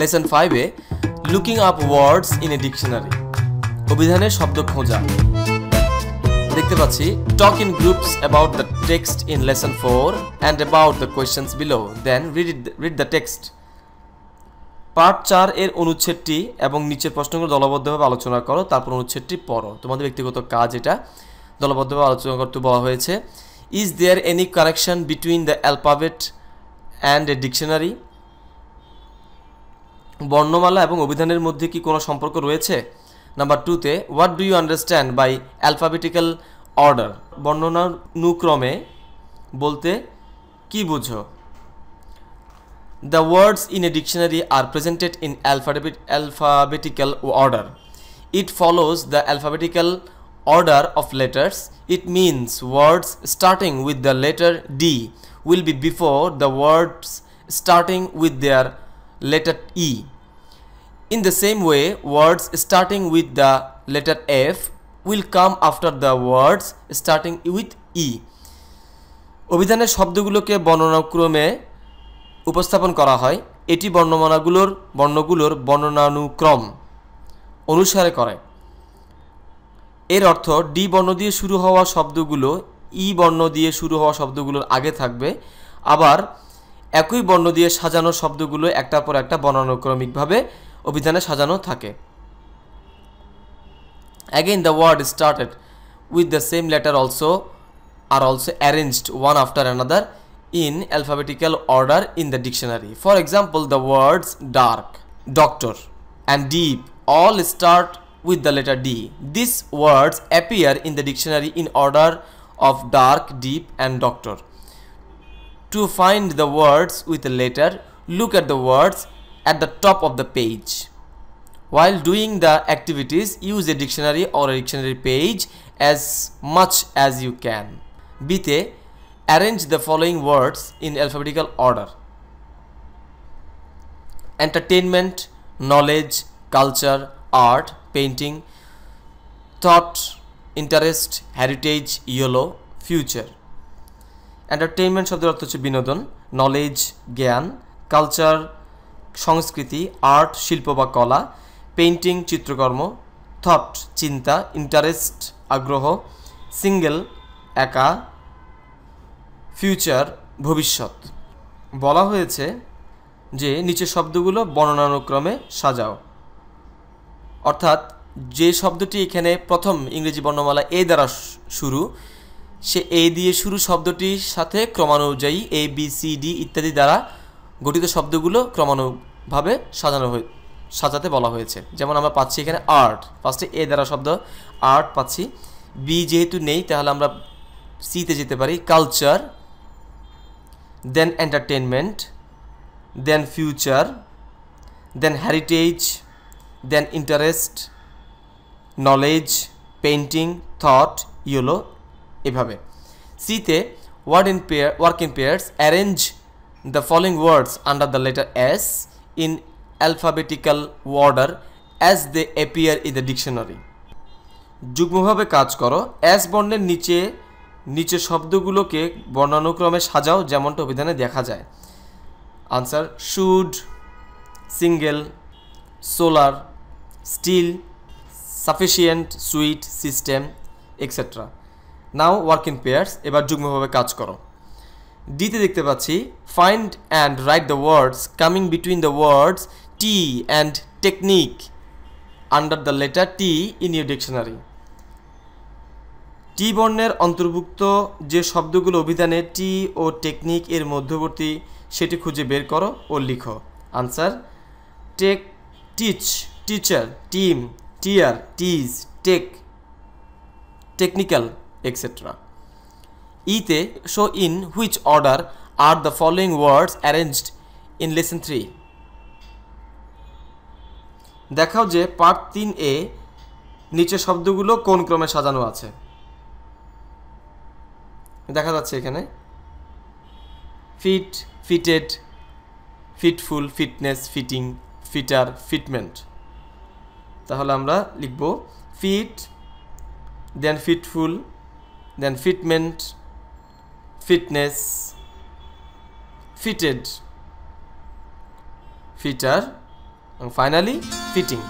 Lesson ফাইভে looking up words in a dictionary অভিধানের শব্দ খোঁজা। দেখতে পাচ্ছি talk in groups about the text in lesson four and about the questions below then read read the text part চার এর অনুচ্ছেদটি এবং নিচের প্রশ্নগুলো দলবদ্ধভাবে আলোচনা করো, তারপর অনুচ্ছেদটি পড়ো। তোমাদের ব্যক্তিগত কাজ এটা। দলবদ্ধভাবে আলোচনা করতে বলা হয়েছে is there any connection between the alphabet and a dictionary বর্ণমালা এবং অভিধানের মধ্যে কি কোনো সম্পর্ক রয়েছে? নাম্বার টুতে what do you understand by alphabetical order বর্ণনানুক্রমে বলতে কি বুঝো? The words in a dictionary are presented in alphabet alphabetical order it follows the alphabetical order of letters it means words starting with the letter D will be before the words starting with there letter E in the same way, words starting with the letter f will come after the words starting with e. অভিধানের শব্দগুলোকে বর্ণনাক্রমে উপস্থাপন করা হয়। এটি বর্ণমালাগুলোর, বর্ণগুলোর বর্ণনানুক্রম অনুসারে করে। এর অর্থ, ডি বর্ণ দিয়ে শুরু হওয়া শব্দগুলো, ই বর্ণ দিয়ে শুরু হওয়া শব্দগুলোর আগে থাকবে। আবার একই বর্ণ দিয়ে সাজানো শব্দগুলো একটার পর একটা বর্ণানুক্রমিকভাবে অভিধানে সাজানো থাকে Again, the word started with the same letter also are also arranged one after another in alphabetical order in the dictionary. For example, the words dark, doctor, and deep all start with the letter D. These words appear in the dictionary in order of dark, deep, and doctor. To find the words with a letter, look at the words at the top of the page. While doing the activities, use a dictionary or a dictionary page as much as you can. Bite, arrange the following words in alphabetical order entertainment, knowledge, culture, art, painting, thought, interest, heritage, YOLO, future. Entertainment শব্দের অর্থ হচ্ছে বিনোদন knowledge জ্ঞান culture সংস্কৃতি, art, শিল্প বা কলা, painting, চিত্রকর্ম থট চিন্তা, ইন্টারেস্ট, আগ্রহ, সিঙ্গেল, একা, ফিউচার, ভবিষ্যৎ। বলা হয়েছে যে, নিচের শব্দগুলো বর্ণনানুক্রমে সাজাও। অর্থাৎ, যে শব্দটি এখানে প্রথম ইংরেজি বর্ণমালা এ দ্বারা শুরু, সে এ দিয়ে শুরু শব্দটির সাথে ক্রমানুযায়ী এ, বি, সি, ডি, ইত্যাদি দ্বারা গঠিত শব্দগুলো ক্রমানুভাবে সাজানো হয়ে সাজাতে বলা হয়েছে। যেমন আমরা পাচ্ছি এখানে আর্ট ফার্স্টে এ দ্বারা শব্দ আর্ট পাচ্ছি। বি যেহেতু নেই, তাহলে আমরা সিতে যেতে পারি। Culture then entertainment then future then heritage then interest knowledge painting thought yellow এভাবে। সিতে word in pair work in pairs arrange the following words under the letter S in alphabetical order as they appear in the dictionary যুগ্মভাবে কাজ করো as বর্ণের নিচে নিচে শব্দগুলোকে বর্ণানুক্রমে সাজাও যেমনটা অভিধানে দেখা যায়। Answer should single solar still sufficient sweet system etcetera now work in pairs এবার যুগ্মভাবে কাজ করো। ডিতে দেখতে পাচ্ছি find and write the words coming between the words T and technique under the letter T in your dictionary T বর্ণের অন্তর্ভুক্ত যে শব্দগুলো অভিধানে টি ও টেকনিক এর মধ্যবর্তী, সেটি খুঁজে বের করো ও লিখো। Answer tech teach teacher team tear tease take technical etcetera ইতে show in which order are the following words arranged in lesson three দেখাও যে পার্ট তিন এ নিচে শব্দগুলো কোন ক্রমে সাজানো আছে। দেখা যাচ্ছে এখানে। Fit fitted fitful fitness fitting fitter fitment তাহলে আমরা লিখব fit then fitful then fitment fitness fitted fitter finally fitting